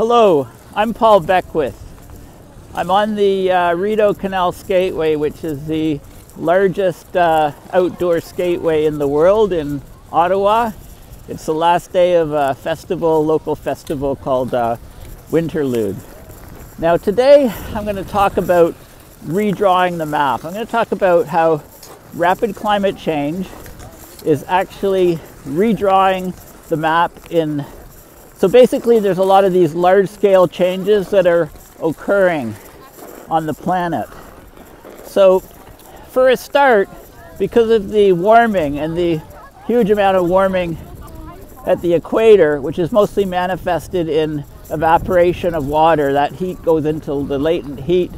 Hello, I'm Paul Beckwith. I'm on the uh, Rideau Canal Skateway, which is the largest uh, outdoor skateway in the world in Ottawa. It's the last day of a festival, local festival called uh, Winterlude. Now today I'm going to talk about redrawing the map. I'm going to talk about how rapid climate change is actually redrawing the map in so basically there's a lot of these large scale changes that are occurring on the planet. So for a start, because of the warming and the huge amount of warming at the equator, which is mostly manifested in evaporation of water, that heat goes into the latent heat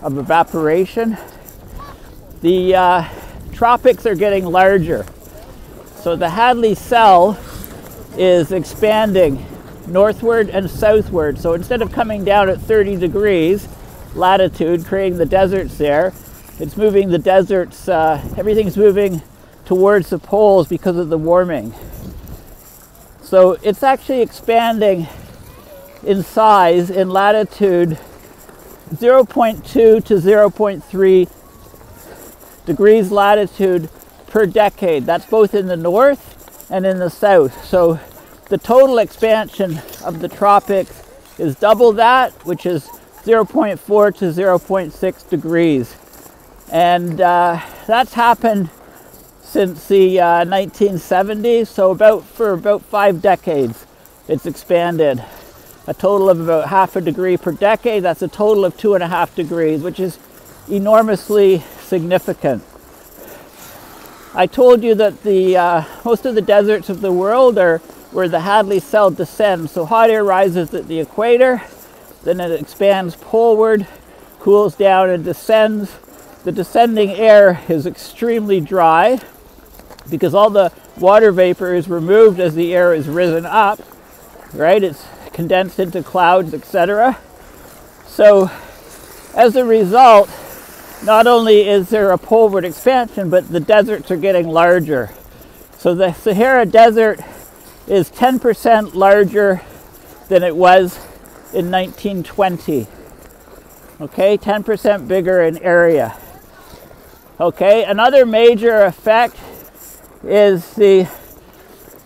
of evaporation. The uh, tropics are getting larger. So the Hadley cell is expanding northward and southward. So instead of coming down at 30 degrees latitude, creating the deserts there, it's moving the deserts, uh, everything's moving towards the poles because of the warming. So it's actually expanding in size in latitude 0.2 to 0.3 degrees latitude per decade. That's both in the north and in the south. So the total expansion of the tropics is double that, which is 0.4 to 0.6 degrees. And uh, that's happened since the uh, 1970s, so about for about five decades it's expanded. A total of about half a degree per decade, that's a total of two and a half degrees, which is enormously significant. I told you that the uh, most of the deserts of the world are where the Hadley cell descends. So hot air rises at the equator, then it expands poleward, cools down and descends. The descending air is extremely dry because all the water vapor is removed as the air is risen up, right? It's condensed into clouds, etc. So as a result, not only is there a poleward expansion, but the deserts are getting larger. So the Sahara Desert is 10% larger than it was in 1920. Okay, 10% bigger in area. Okay, another major effect is the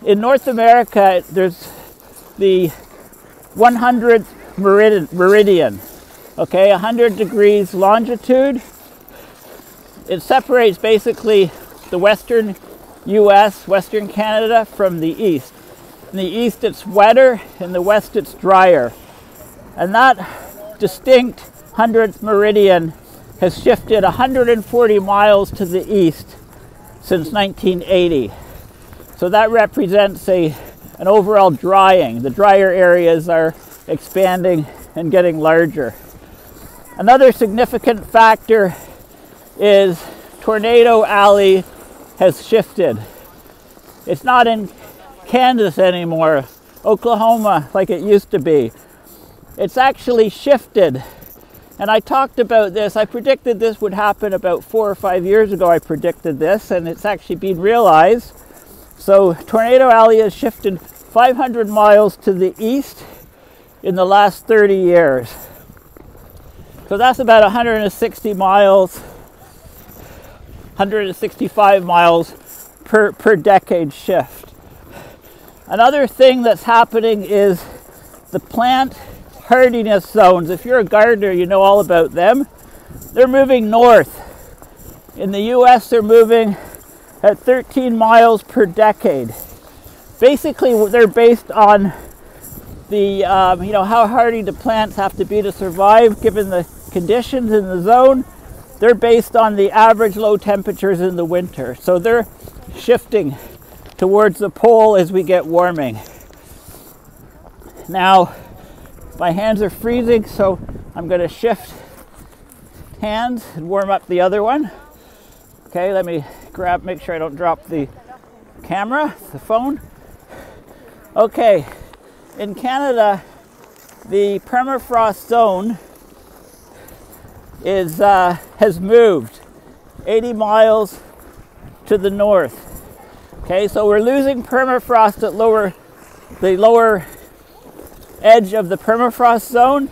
in North America there's the 100th meridian. Okay, 100 degrees longitude. It separates basically the western US, western Canada from the east. In the east, it's wetter. In the west, it's drier. And that distinct 100th meridian has shifted 140 miles to the east since 1980. So that represents a, an overall drying. The drier areas are expanding and getting larger. Another significant factor is Tornado Alley has shifted. It's not in Kansas anymore, Oklahoma like it used to be. It's actually shifted. And I talked about this. I predicted this would happen about four or five years ago. I predicted this, and it's actually been realized. So, Tornado Alley has shifted 500 miles to the east in the last 30 years. So, that's about 160 miles, 165 miles per, per decade shift. Another thing that's happening is the plant hardiness zones. If you're a gardener, you know all about them. They're moving north. In the US, they're moving at 13 miles per decade. Basically, they're based on the, um, you know, how hardy the plants have to be to survive given the conditions in the zone. They're based on the average low temperatures in the winter. So they're shifting towards the pole as we get warming. Now, my hands are freezing, so I'm going to shift hands and warm up the other one. Okay, let me grab, make sure I don't drop the camera, the phone. Okay, in Canada, the permafrost zone is uh, has moved 80 miles to the north. Okay, so we're losing permafrost at lower, the lower edge of the permafrost zone.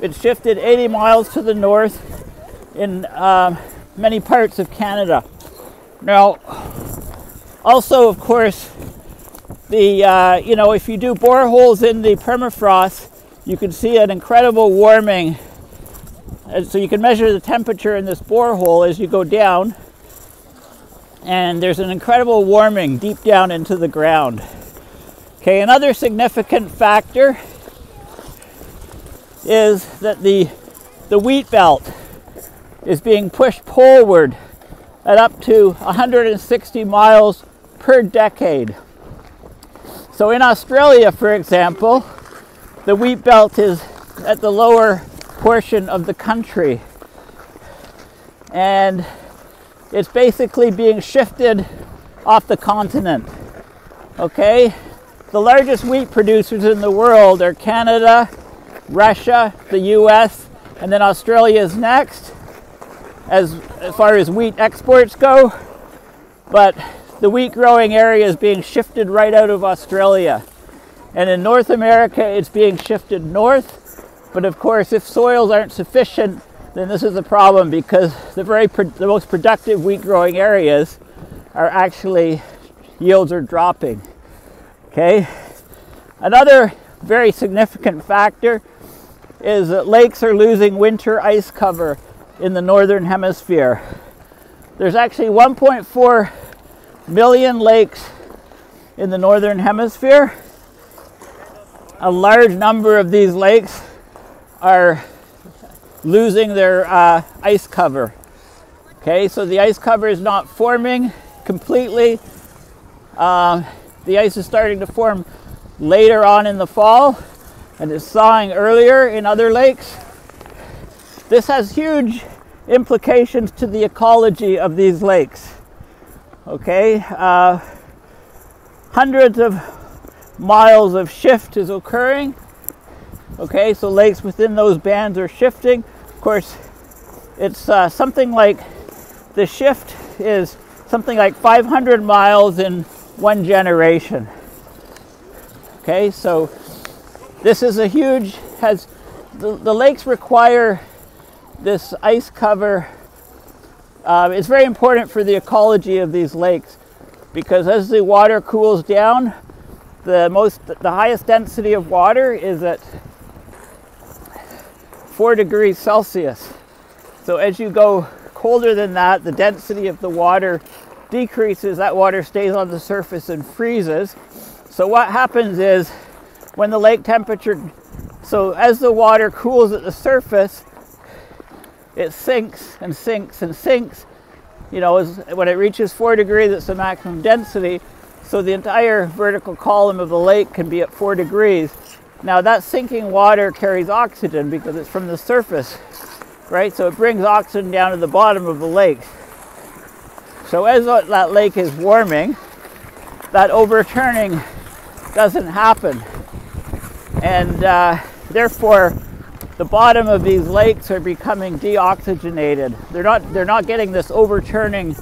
It shifted 80 miles to the north in um, many parts of Canada. Now, also, of course, the uh, you know if you do boreholes in the permafrost, you can see an incredible warming. And so you can measure the temperature in this borehole as you go down, and there's an incredible warming deep down into the ground. Okay, another significant factor is that the the wheat belt is being pushed poleward at up to 160 miles per decade. So in Australia, for example, the wheat belt is at the lower portion of the country. And it's basically being shifted off the continent. Okay? The largest wheat producers in the world are Canada, Russia, the US, and then Australia is next as, as far as wheat exports go. But the wheat growing area is being shifted right out of Australia. And in North America, it's being shifted north. But of course, if soils aren't sufficient, then this is a problem because the very the most productive wheat growing areas are actually yields are dropping. Okay. Another very significant factor is that lakes are losing winter ice cover in the northern hemisphere. There's actually 1.4 million lakes in the northern hemisphere. A large number of these lakes are losing their uh, ice cover. Okay, so the ice cover is not forming completely. Um, the ice is starting to form later on in the fall and it's thawing earlier in other lakes. This has huge implications to the ecology of these lakes. Okay, uh, hundreds of miles of shift is occurring. Okay, so lakes within those bands are shifting. Of course, it's uh, something like the shift is something like 500 miles in one generation. Okay, so this is a huge has the, the lakes require this ice cover uh, is very important for the ecology of these lakes because as the water cools down, the most the highest density of water is at four degrees Celsius. So as you go colder than that, the density of the water decreases. That water stays on the surface and freezes. So what happens is when the lake temperature, so as the water cools at the surface, it sinks and sinks and sinks. You know, when it reaches four degrees, it's the maximum density. So the entire vertical column of the lake can be at four degrees. Now that sinking water carries oxygen because it's from the surface, right? So it brings oxygen down to the bottom of the lake. So as that lake is warming, that overturning doesn't happen. And uh, therefore, the bottom of these lakes are becoming deoxygenated. They're not, they're not getting this overturning,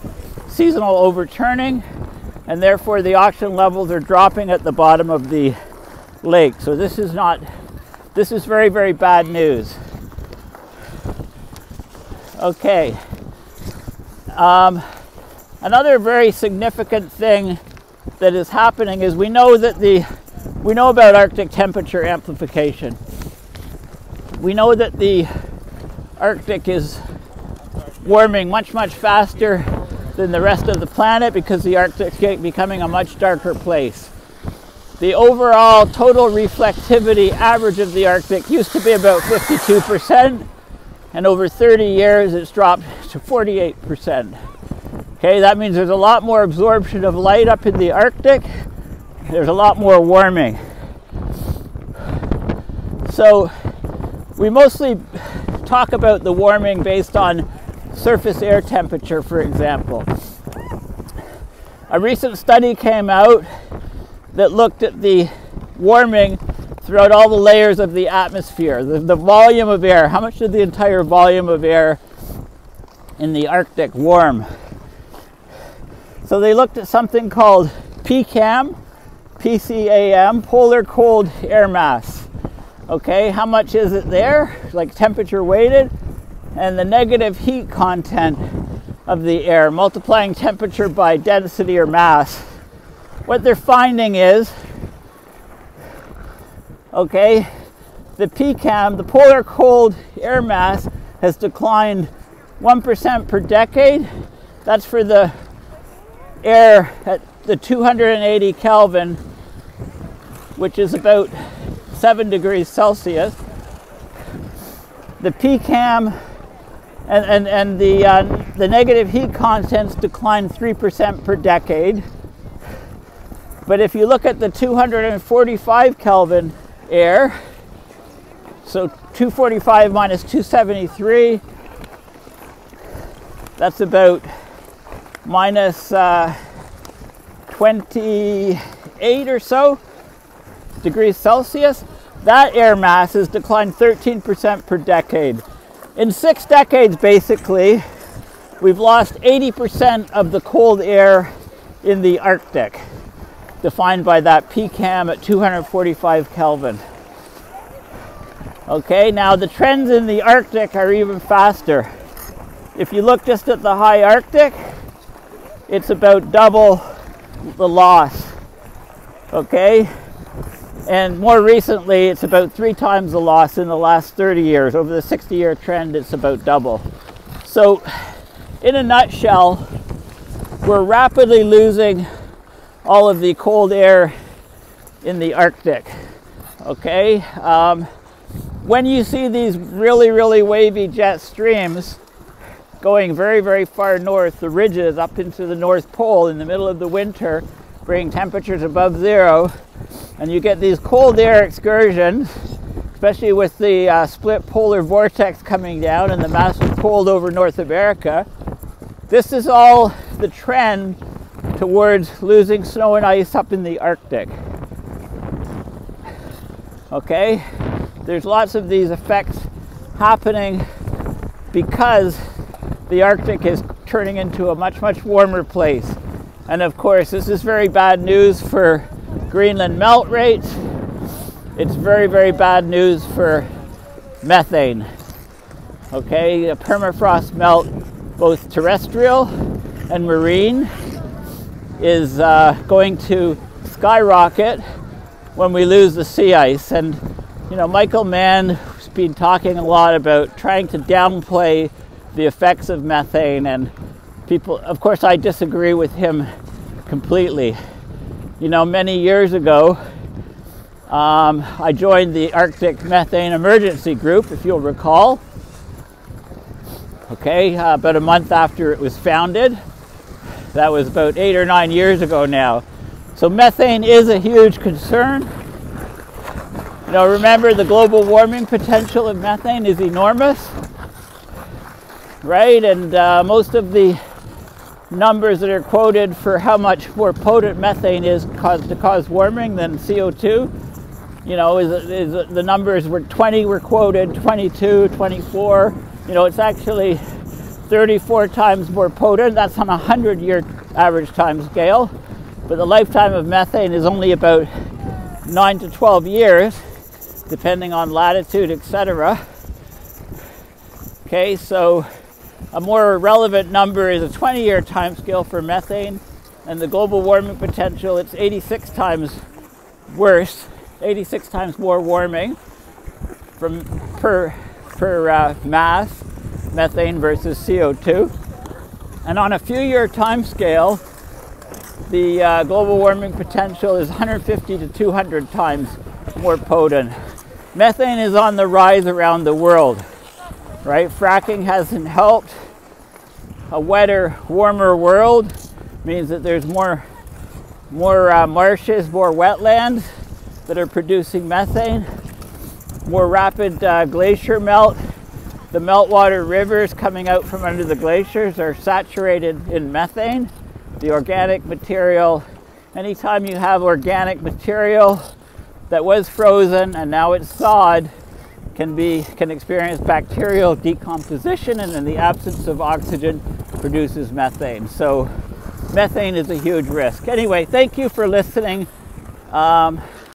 seasonal overturning, and therefore the oxygen levels are dropping at the bottom of the lake. So this is not, this is very, very bad news. Okay. Um, another very significant thing that is happening is we know that the, we know about Arctic temperature amplification we know that the Arctic is warming much, much faster than the rest of the planet because the Arctic is becoming a much darker place. The overall total reflectivity average of the Arctic used to be about 52%, and over 30 years it's dropped to 48%. Okay, that means there's a lot more absorption of light up in the Arctic, there's a lot more warming. So, we mostly talk about the warming based on surface air temperature, for example. A recent study came out that looked at the warming throughout all the layers of the atmosphere, the, the volume of air. How much did the entire volume of air in the Arctic warm? So they looked at something called PCAM, PCAM, polar cold air mass. Okay, how much is it there? Like temperature weighted, and the negative heat content of the air, multiplying temperature by density or mass. What they're finding is, okay, the PCAM, the polar cold air mass, has declined 1% per decade. That's for the air at the 280 Kelvin, which is about 7 degrees Celsius. The PCAM and, and, and the, uh, the negative heat contents decline 3% per decade. But if you look at the 245 Kelvin air, so 245 minus 273, that's about minus, uh, 28 or so degrees Celsius. That air mass has declined 13% per decade. In six decades, basically, we've lost 80% of the cold air in the Arctic, defined by that PCAM at 245 Kelvin. Okay, now the trends in the Arctic are even faster. If you look just at the high Arctic, it's about double the loss. Okay, and more recently, it's about three times the loss in the last 30 years. Over the 60 year trend, it's about double. So, in a nutshell, we're rapidly losing all of the cold air in the Arctic. Okay? Um, when you see these really, really wavy jet streams going very, very far north, the ridges up into the North Pole in the middle of the winter, bringing temperatures above zero, and you get these cold air excursions, especially with the uh, split polar vortex coming down and the massive cold over North America. This is all the trend towards losing snow and ice up in the Arctic. Okay? There's lots of these effects happening because the Arctic is turning into a much, much warmer place. And of course, this is very bad news for Greenland melt rates. It's very, very bad news for methane. Okay, the permafrost melt, both terrestrial and marine, is uh, going to skyrocket when we lose the sea ice. And you know, Michael Mann has been talking a lot about trying to downplay the effects of methane, and people, of course, I disagree with him completely. You know, many years ago, um, I joined the Arctic Methane Emergency Group, if you'll recall. Okay, uh, about a month after it was founded. That was about eight or nine years ago now. So, methane is a huge concern. You know, remember the global warming potential of methane is enormous, right? And uh, most of the numbers that are quoted for how much more potent methane is cause, to cause warming than CO2, you know, is, is the numbers were 20 were quoted, 22, 24. You know, it's actually 34 times more potent. That's on a 100 year average time scale. But the lifetime of methane is only about 9 to 12 years depending on latitude, etc. Okay, so a more relevant number is a 20 year time scale for methane, and the global warming potential, it's 86 times worse, 86 times more warming from per, per uh, mass, methane versus CO2. And on a few year time scale, the uh, global warming potential is 150 to 200 times more potent. Methane is on the rise around the world, right? Fracking hasn't helped. A wetter, warmer world means that there's more, more uh, marshes, more wetlands that are producing methane, more rapid uh, glacier melt. The meltwater rivers coming out from under the glaciers are saturated in methane. The organic material, anytime you have organic material that was frozen and now it's thawed can be can experience bacterial decomposition and in the absence of oxygen produces methane. So methane is a huge risk. Anyway thank you for listening. Um,